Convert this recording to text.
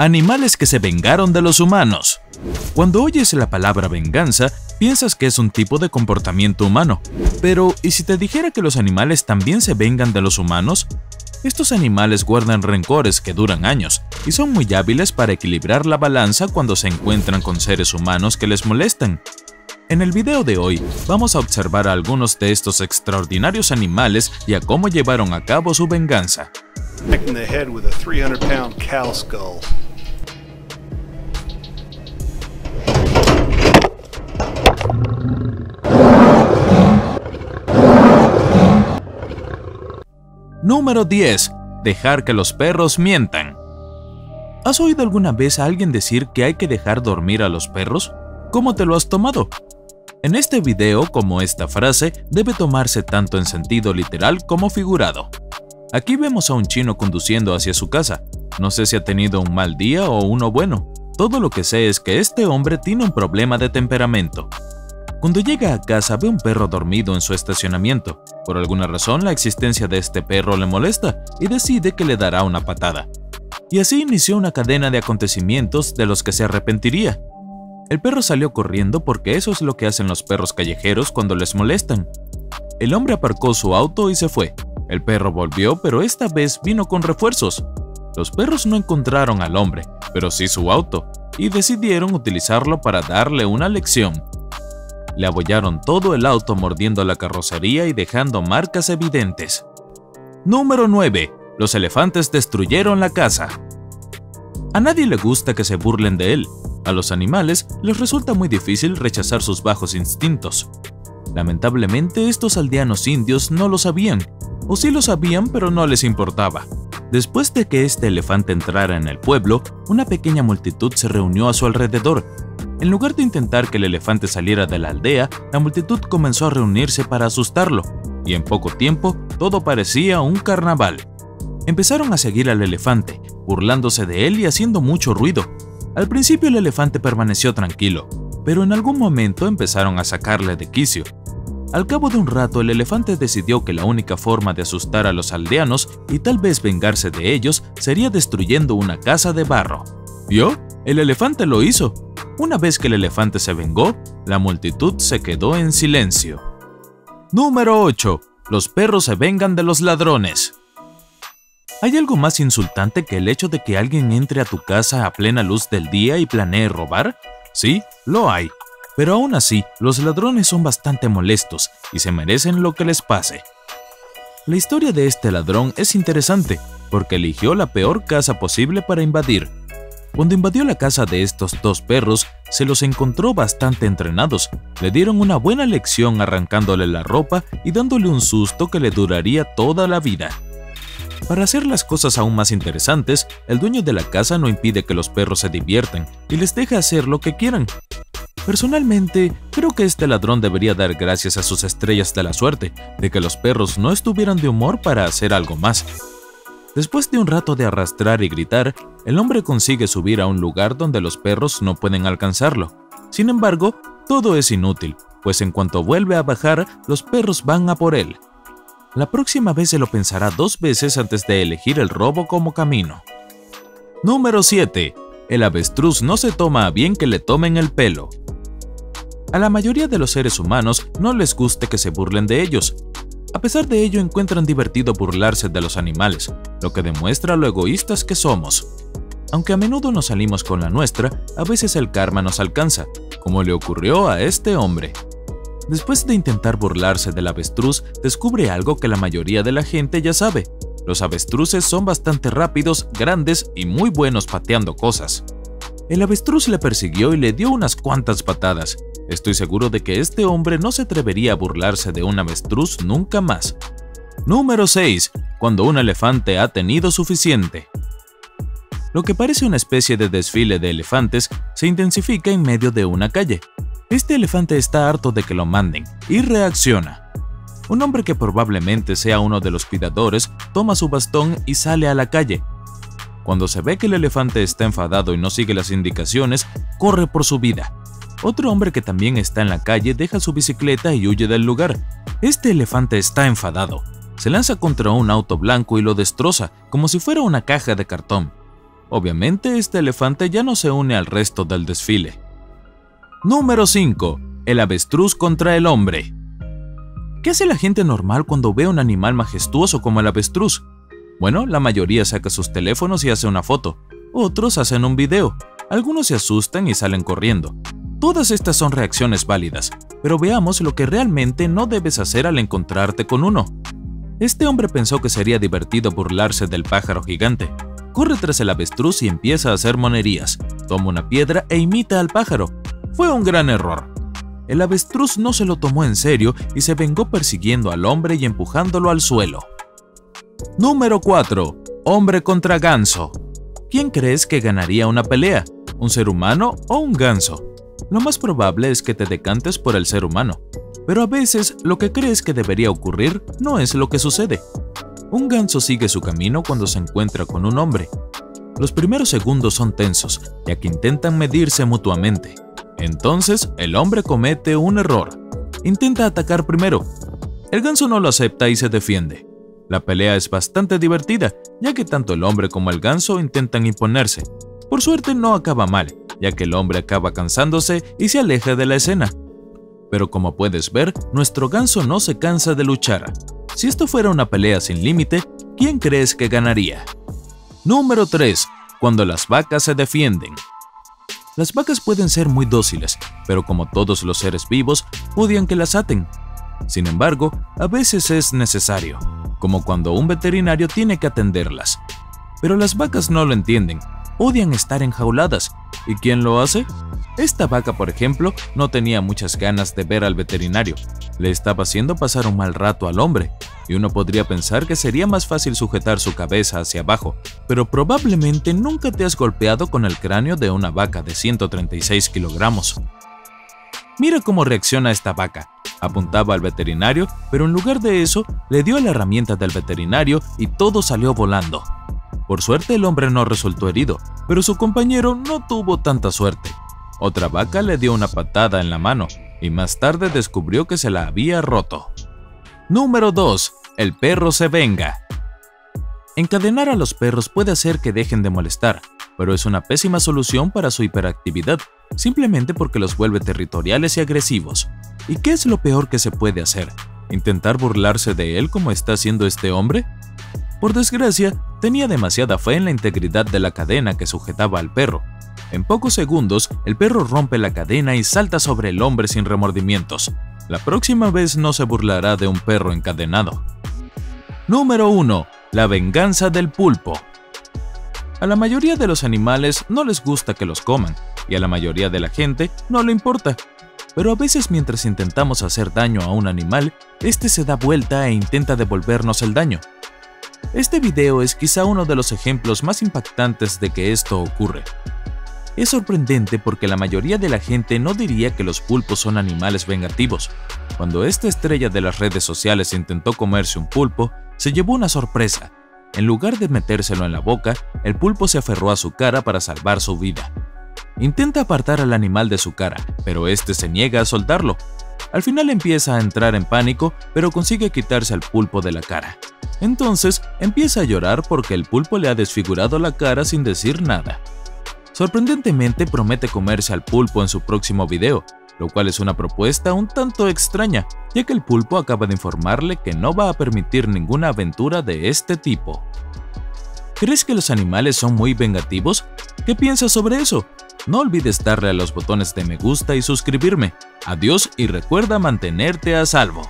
Animales que se vengaron de los humanos. Cuando oyes la palabra venganza, piensas que es un tipo de comportamiento humano. Pero, ¿y si te dijera que los animales también se vengan de los humanos? Estos animales guardan rencores que duran años y son muy hábiles para equilibrar la balanza cuando se encuentran con seres humanos que les molestan. En el video de hoy vamos a observar a algunos de estos extraordinarios animales y a cómo llevaron a cabo su venganza. Número 10. Dejar que los perros mientan. ¿Has oído alguna vez a alguien decir que hay que dejar dormir a los perros? ¿Cómo te lo has tomado? En este video, como esta frase, debe tomarse tanto en sentido literal como figurado. Aquí vemos a un chino conduciendo hacia su casa. No sé si ha tenido un mal día o uno bueno. Todo lo que sé es que este hombre tiene un problema de temperamento. Cuando llega a casa ve un perro dormido en su estacionamiento. Por alguna razón la existencia de este perro le molesta y decide que le dará una patada. Y así inició una cadena de acontecimientos de los que se arrepentiría. El perro salió corriendo porque eso es lo que hacen los perros callejeros cuando les molestan. El hombre aparcó su auto y se fue. El perro volvió, pero esta vez vino con refuerzos. Los perros no encontraron al hombre, pero sí su auto, y decidieron utilizarlo para darle una lección. Le abollaron todo el auto mordiendo la carrocería y dejando marcas evidentes. Número 9. Los elefantes destruyeron la casa. A nadie le gusta que se burlen de él. A los animales les resulta muy difícil rechazar sus bajos instintos. Lamentablemente estos aldeanos indios no lo sabían, o sí lo sabían pero no les importaba. Después de que este elefante entrara en el pueblo, una pequeña multitud se reunió a su alrededor en lugar de intentar que el elefante saliera de la aldea, la multitud comenzó a reunirse para asustarlo, y en poco tiempo todo parecía un carnaval. Empezaron a seguir al elefante, burlándose de él y haciendo mucho ruido. Al principio el elefante permaneció tranquilo, pero en algún momento empezaron a sacarle de quicio. Al cabo de un rato el elefante decidió que la única forma de asustar a los aldeanos y tal vez vengarse de ellos sería destruyendo una casa de barro. ¿Vio? El elefante lo hizo. Una vez que el elefante se vengó, la multitud se quedó en silencio. Número 8. Los perros se vengan de los ladrones. ¿Hay algo más insultante que el hecho de que alguien entre a tu casa a plena luz del día y planee robar? Sí, lo hay. Pero aún así, los ladrones son bastante molestos y se merecen lo que les pase. La historia de este ladrón es interesante porque eligió la peor casa posible para invadir cuando invadió la casa de estos dos perros, se los encontró bastante entrenados. Le dieron una buena lección arrancándole la ropa y dándole un susto que le duraría toda la vida. Para hacer las cosas aún más interesantes, el dueño de la casa no impide que los perros se diviertan y les deja hacer lo que quieran. Personalmente, creo que este ladrón debería dar gracias a sus estrellas de la suerte de que los perros no estuvieran de humor para hacer algo más. Después de un rato de arrastrar y gritar, el hombre consigue subir a un lugar donde los perros no pueden alcanzarlo. Sin embargo, todo es inútil, pues en cuanto vuelve a bajar, los perros van a por él. La próxima vez se lo pensará dos veces antes de elegir el robo como camino. Número 7. El avestruz no se toma a bien que le tomen el pelo. A la mayoría de los seres humanos no les guste que se burlen de ellos, a pesar de ello encuentran divertido burlarse de los animales, lo que demuestra lo egoístas que somos. Aunque a menudo nos salimos con la nuestra, a veces el karma nos alcanza, como le ocurrió a este hombre. Después de intentar burlarse del avestruz, descubre algo que la mayoría de la gente ya sabe. Los avestruces son bastante rápidos, grandes y muy buenos pateando cosas. El avestruz le persiguió y le dio unas cuantas patadas, Estoy seguro de que este hombre no se atrevería a burlarse de un avestruz nunca más. Número 6. Cuando un elefante ha tenido suficiente. Lo que parece una especie de desfile de elefantes se intensifica en medio de una calle. Este elefante está harto de que lo manden y reacciona. Un hombre que probablemente sea uno de los cuidadores toma su bastón y sale a la calle. Cuando se ve que el elefante está enfadado y no sigue las indicaciones, corre por su vida. Otro hombre que también está en la calle deja su bicicleta y huye del lugar. Este elefante está enfadado. Se lanza contra un auto blanco y lo destroza, como si fuera una caja de cartón. Obviamente este elefante ya no se une al resto del desfile. Número 5. El avestruz contra el hombre. ¿Qué hace la gente normal cuando ve un animal majestuoso como el avestruz? Bueno, la mayoría saca sus teléfonos y hace una foto, otros hacen un video, algunos se asustan y salen corriendo. Todas estas son reacciones válidas, pero veamos lo que realmente no debes hacer al encontrarte con uno. Este hombre pensó que sería divertido burlarse del pájaro gigante. Corre tras el avestruz y empieza a hacer monerías. Toma una piedra e imita al pájaro. Fue un gran error. El avestruz no se lo tomó en serio y se vengó persiguiendo al hombre y empujándolo al suelo. Número 4. Hombre contra ganso. ¿Quién crees que ganaría una pelea? ¿Un ser humano o un ganso? Lo más probable es que te decantes por el ser humano, pero a veces lo que crees que debería ocurrir no es lo que sucede. Un ganso sigue su camino cuando se encuentra con un hombre. Los primeros segundos son tensos, ya que intentan medirse mutuamente. Entonces, el hombre comete un error. Intenta atacar primero. El ganso no lo acepta y se defiende. La pelea es bastante divertida, ya que tanto el hombre como el ganso intentan imponerse. Por suerte no acaba mal, ya que el hombre acaba cansándose y se aleja de la escena. Pero como puedes ver, nuestro ganso no se cansa de luchar. Si esto fuera una pelea sin límite, ¿quién crees que ganaría? Número 3. Cuando las vacas se defienden. Las vacas pueden ser muy dóciles, pero como todos los seres vivos, odian que las aten. Sin embargo, a veces es necesario como cuando un veterinario tiene que atenderlas. Pero las vacas no lo entienden, odian estar enjauladas. ¿Y quién lo hace? Esta vaca, por ejemplo, no tenía muchas ganas de ver al veterinario. Le estaba haciendo pasar un mal rato al hombre, y uno podría pensar que sería más fácil sujetar su cabeza hacia abajo, pero probablemente nunca te has golpeado con el cráneo de una vaca de 136 kilogramos. Mira cómo reacciona esta vaca. Apuntaba al veterinario, pero en lugar de eso, le dio la herramienta del veterinario y todo salió volando. Por suerte el hombre no resultó herido, pero su compañero no tuvo tanta suerte. Otra vaca le dio una patada en la mano y más tarde descubrió que se la había roto. Número 2. El perro se venga. Encadenar a los perros puede hacer que dejen de molestar, pero es una pésima solución para su hiperactividad, simplemente porque los vuelve territoriales y agresivos. ¿Y qué es lo peor que se puede hacer? ¿Intentar burlarse de él como está haciendo este hombre? Por desgracia, tenía demasiada fe en la integridad de la cadena que sujetaba al perro. En pocos segundos, el perro rompe la cadena y salta sobre el hombre sin remordimientos. La próxima vez no se burlará de un perro encadenado. Número 1. La venganza del pulpo. A la mayoría de los animales no les gusta que los coman, y a la mayoría de la gente no le importa, pero a veces mientras intentamos hacer daño a un animal, este se da vuelta e intenta devolvernos el daño. Este video es quizá uno de los ejemplos más impactantes de que esto ocurre. Es sorprendente porque la mayoría de la gente no diría que los pulpos son animales vengativos. Cuando esta estrella de las redes sociales intentó comerse un pulpo, se llevó una sorpresa. En lugar de metérselo en la boca, el pulpo se aferró a su cara para salvar su vida. Intenta apartar al animal de su cara, pero este se niega a soltarlo. Al final empieza a entrar en pánico, pero consigue quitarse al pulpo de la cara. Entonces empieza a llorar porque el pulpo le ha desfigurado la cara sin decir nada. Sorprendentemente promete comerse al pulpo en su próximo video, lo cual es una propuesta un tanto extraña, ya que el pulpo acaba de informarle que no va a permitir ninguna aventura de este tipo. ¿Crees que los animales son muy vengativos? ¿Qué piensas sobre eso? No olvides darle a los botones de me gusta y suscribirme. Adiós y recuerda mantenerte a salvo.